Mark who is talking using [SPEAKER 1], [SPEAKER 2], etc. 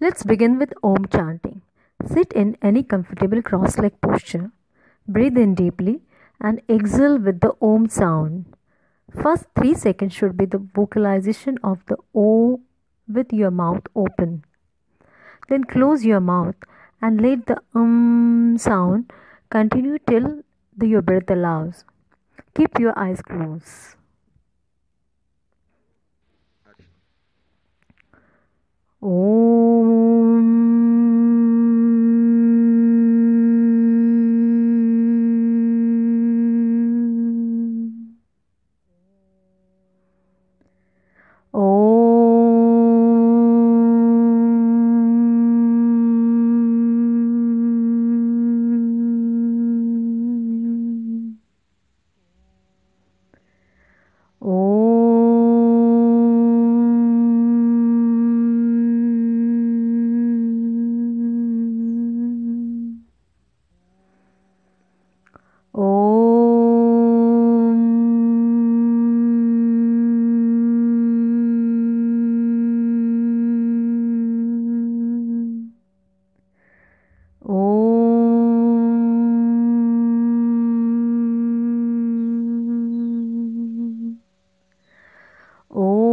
[SPEAKER 1] Let's begin with Om chanting. Sit in any comfortable cross leg posture. Breathe in deeply and exhale with the Om sound. First 3 seconds should be the vocalization of the O with your mouth open. Then close your mouth and let the um sound continue till the, your breath allows. Keep your eyes closed. Om. Om.